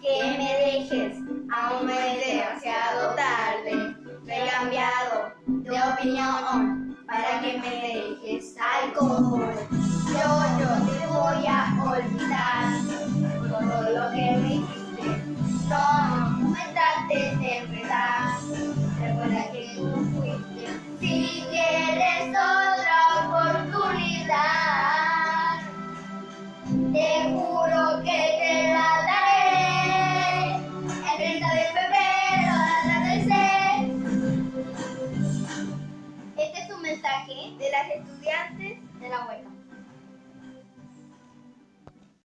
que me dejes, aún es demasiado tarde. No he cambiado de opinión para que me dejes alcohol. Yo, yo te voy a olvidar todo lo que me dijiste. No, no me de verdad. Recuerda que tú fuiste. Si quieres otra oportunidad, te juro. de las estudiantes, de la abuela.